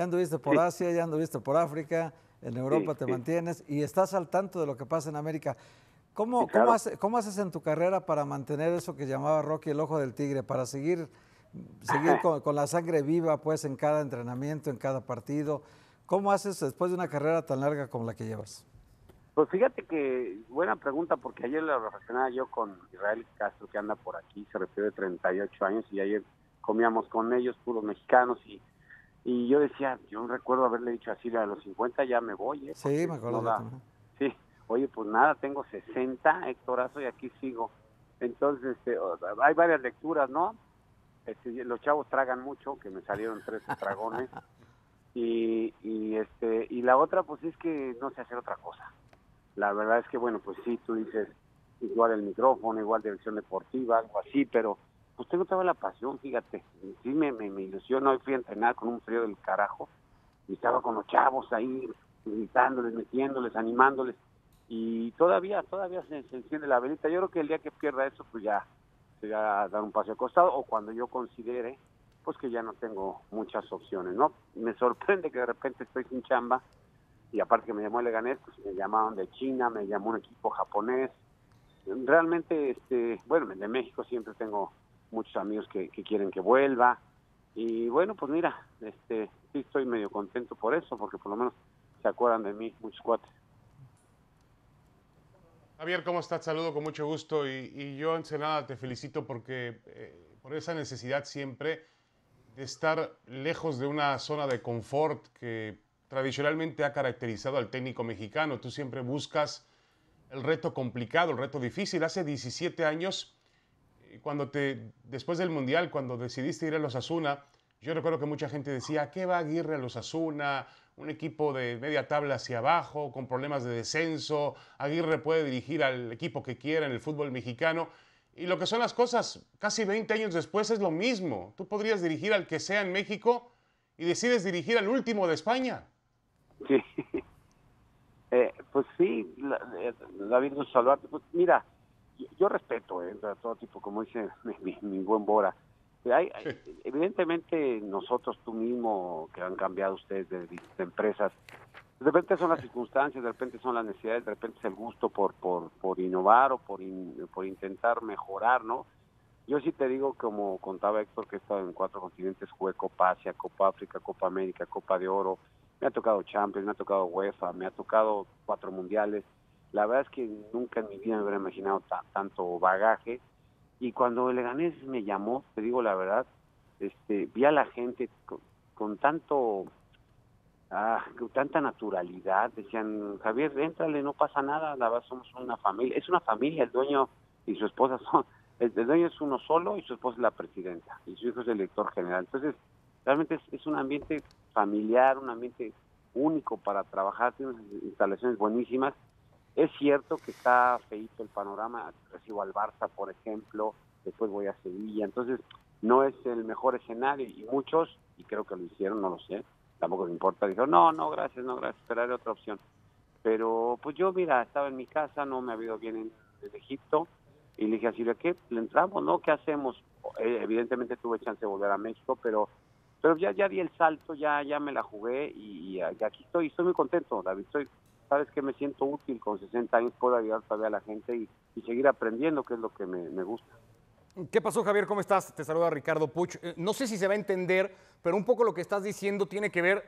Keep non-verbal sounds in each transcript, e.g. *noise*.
Ya anduviste por Asia, ya anduviste por África, en Europa te mantienes y estás al tanto de lo que pasa en América. ¿Cómo, ¿cómo, haces en tu carrera para mantener eso que llamaba Rocky el ojo del tigre, para seguir, seguir con, la sangre viva pues en cada entrenamiento, en cada partido? ¿Cómo haces después de una carrera tan larga como la que llevas? Pues fíjate que buena pregunta, porque ayer la reflexionaba yo con Israel Castro, que anda por aquí, se refiere de 38 años, y ayer comíamos con ellos, puros mexicanos, y, y yo decía, yo recuerdo haberle dicho así, a los 50 ya me voy. ¿eh? Sí, me acuerdo. sí, oye, pues nada, tengo 60, Héctorazo, y aquí sigo. Entonces, este, hay varias lecturas, ¿no? Este, los chavos tragan mucho, que me salieron tres *laughs* dragones. y, y este y la otra pues es que no sé hacer otra cosa la verdad es que bueno pues sí tú dices igual el micrófono igual dirección deportiva algo así pero pues tengo toda la pasión fíjate sí me, me, me ilusionó hoy fui a entrenar con un frío del carajo y estaba con los chavos ahí gritándoles metiéndoles animándoles y todavía todavía se, enciende la velita yo creo que el día que pierda eso pues ya se va a dar un paso al costado o cuando yo considere pues que ya no tengo muchas opciones, ¿no? Me sorprende que de repente estoy sin chamba y aparte que me llamó el Leganés, pues me llamaron de China, me llamó un equipo japonés. Realmente, este, bueno, de México siempre tengo muchos amigos que, quieren que vuelva y bueno, pues mira, este, sí estoy medio contento por eso, porque por lo menos se acuerdan de mí muchos cuates. Javier, ¿cómo estás? Saludo con mucho gusto y, y yo, Ensenada, te felicito porque eh, por esa necesidad siempre de estar lejos de una zona de confort que tradicionalmente ha caracterizado al técnico mexicano. Tú siempre buscas el reto complicado, el reto difícil. Hace 17 años, cuando te, después del Mundial, cuando decidiste ir a los Asuna, yo recuerdo que mucha gente decía, ¿qué va Aguirre a los Asuna? Un equipo de media tabla hacia abajo, con problemas de descenso. Aguirre puede dirigir al equipo que quiera en el fútbol mexicano. Y lo que son las cosas, casi 20 años después es lo mismo. Tú podrías dirigir al que sea en México y decides dirigir al último de España. Sí. *laughs* Eh, pues sí, eh, David Salvador. Pues mira, yo, respeto eh, a todo tipo, como dice *laughs* mi, buen Bora. Hay, Evidentemente nosotros, tú mismo, que han cambiado ustedes de empresas, de repente son las circunstancias, de repente son las necesidades, de repente es el gusto por, por, por innovar o por, por intentar mejorar, ¿no? Yo sí te digo, como contaba Héctor, que he estado en cuatro continentes, jugué Copa Asia, Copa África, Copa América, Copa de Oro, me ha tocado Champions, me ha tocado UEFA, me ha tocado cuatro mundiales. La verdad es que nunca en mi vida me hubiera imaginado tanto bagaje. Y cuando el Leganés me llamó, te digo la verdad, este, vi a la gente con tanto ah, tanta naturalidad, decían, Javier, éntrale, no pasa nada, la verdad somos una familia, es una familia, el dueño y su esposa *laughs* son, el, dueño es uno solo y su esposa es la presidenta y su hijo es el director general. Entonces, realmente es, un ambiente familiar, un ambiente único para trabajar, tiene unas instalaciones buenísimas. Es cierto que está feito el panorama, recibo al Barça, por ejemplo, después voy a Sevilla, entonces no es el mejor escenario y muchos, y creo que lo hicieron, no lo sé, tampoco me importa. Dijo, no, no, gracias, no, gracias, esperaré otra opción. Pero pues yo, mira, estaba en mi casa, no me ha ido bien en, Egipto, y le dije así, ¿qué? ¿Le entramos? ¿No? ¿Qué hacemos? Eh, evidentemente tuve chance de volver a México, pero pero ya ya di el salto, ya ya me la jugué y, aquí estoy, estoy muy contento, David, estoy, sabes que me siento útil con 60 años, puedo ayudar todavía a la gente y, seguir aprendiendo, que es lo que me, gusta. ¿Qué pasó, Javier? ¿Cómo estás? Te saluda Ricardo Puch. Eh, no sé si se va a entender, pero un poco lo que estás diciendo tiene que ver,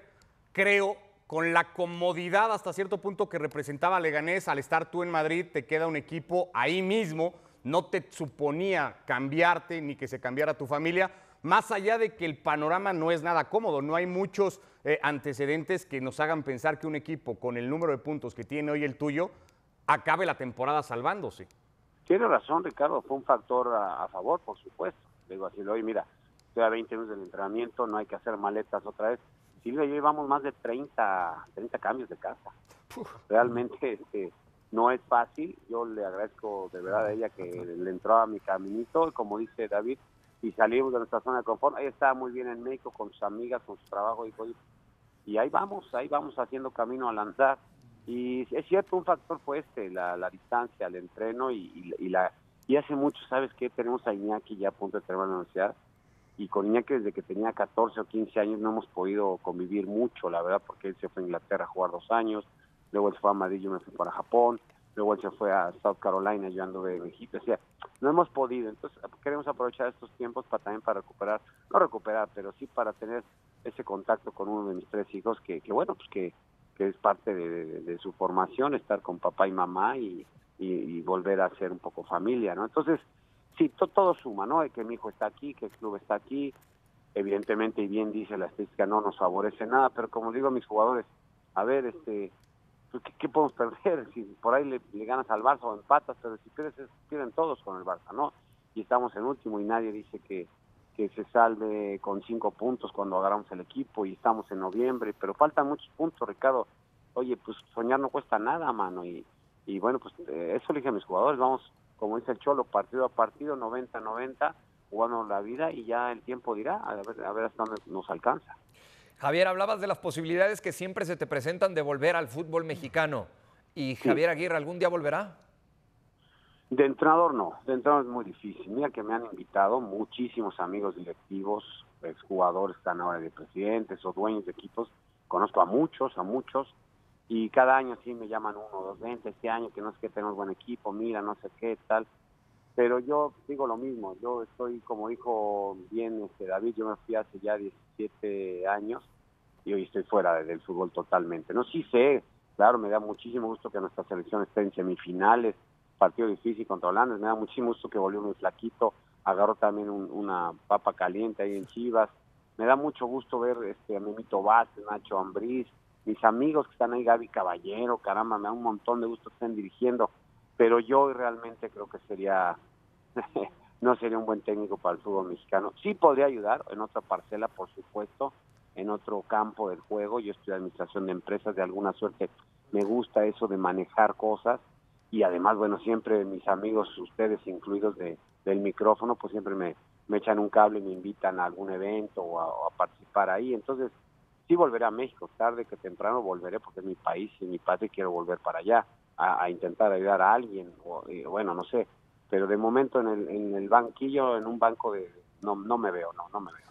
creo, con la comodidad hasta cierto punto que representaba Leganés al estar tú en Madrid, te queda un equipo ahí mismo, no te suponía cambiarte ni que se cambiara tu familia, más allá de que el panorama no es nada cómodo, no hay muchos eh, antecedentes que nos hagan pensar que un equipo con el número de puntos que tiene hoy el tuyo acabe la temporada salvándose. Tiene razón, Ricardo, fue un factor a, favor, por supuesto. Digo así, hoy mira, estoy a 20 minutos del entrenamiento, no hay que hacer maletas otra vez. Silvia, yo llevamos más de 30, 30 cambios de casa. Realmente este, no es fácil. Yo le agradezco de verdad a ella que le entró a mi caminito, y como dice David, y salimos de nuestra zona de confort. Ella estaba muy bien en México con sus amigas, con su trabajo, y, y ahí vamos, ahí vamos haciendo camino a lanzar. Y es cierto, un factor fue este, la, la distancia, el entreno y, y, la y hace mucho, ¿sabes qué? Tenemos a Iñaki ya a punto de terminar la universidad y con Iñaki desde que tenía 14 o 15 años no hemos podido convivir mucho, la verdad, porque él se fue a Inglaterra a jugar dos años, luego él fue a Madrid, yo me fui para Japón, luego él se fue a South Carolina, yo ando de México, o sea, no hemos podido, entonces queremos aprovechar estos tiempos para también para recuperar, no recuperar, pero sí para tener ese contacto con uno de mis tres hijos, que, que bueno, pues que, que es parte de, su formación, estar con papá y mamá y, y, volver a ser un poco familia, ¿no? Entonces, sí, todo suma, ¿no? Que mi hijo está aquí, que el club está aquí, evidentemente, y bien dice la estadística, no nos favorece nada, pero como digo a mis jugadores, a ver, este, pues, ¿qué, podemos perder? *laughs* Si por ahí le, ganas al Barça o empatas, pero si pierdes, pierden todos con el Barça, ¿no? Y estamos en último y nadie dice que, que se salve con cinco puntos cuando agarramos el equipo y estamos en noviembre, pero faltan muchos puntos, Ricardo. Oye, pues soñar no cuesta nada, mano, y, y bueno, pues eh, eso le dije a mis jugadores, vamos como dice el Cholo, partido a partido, 90-90, jugando la vida y ya el tiempo dirá, a ver, a ver hasta dónde nos alcanza. Javier, hablabas de las posibilidades que siempre se te presentan de volver al fútbol mexicano. ¿Y Javier Aguirre algún día volverá? De entrenador no, de entrenador es muy difícil. Mira que me han invitado muchísimos amigos directivos, exjugadores que están ahora de presidentes o dueños de equipos. Conozco a muchos, a muchos, y cada año sí me llaman uno, dos, veinte, este año que no sé qué, tenemos buen equipo, mira, no sé qué, tal. Pero yo digo lo mismo, yo estoy, como dijo bien este David, yo me fui hace ya 17 años y hoy estoy fuera del fútbol totalmente. No, sí sé, claro, me da muchísimo gusto que nuestra selección esté en semifinales, partido difícil contra Holanda, me da muchísimo gusto que volvió muy flaquito, agarró también una papa caliente ahí en Chivas, me da mucho gusto ver este, a Mimito Vázquez, Nacho Ambriz, mis amigos que están ahí, Gaby Caballero, caramba, me da un montón de gusto que estén dirigiendo, pero yo realmente creo que sería, *laughs* no sería un buen técnico para el fútbol mexicano. Sí podría ayudar en otra parcela, por supuesto, en otro campo del juego. Yo estoy administración de empresas, de alguna suerte me gusta eso de manejar cosas y además, bueno, siempre mis amigos, ustedes incluidos de, del micrófono, pues siempre me, me echan un cable y me invitan a algún evento o a participar ahí. Entonces, sí volveré a México, tarde que temprano volveré porque es mi país y mi padre quiero volver para allá a, intentar ayudar a alguien, o, bueno, no sé, pero de momento en el, en el banquillo, en un banco de, no, no me veo, no, no me veo.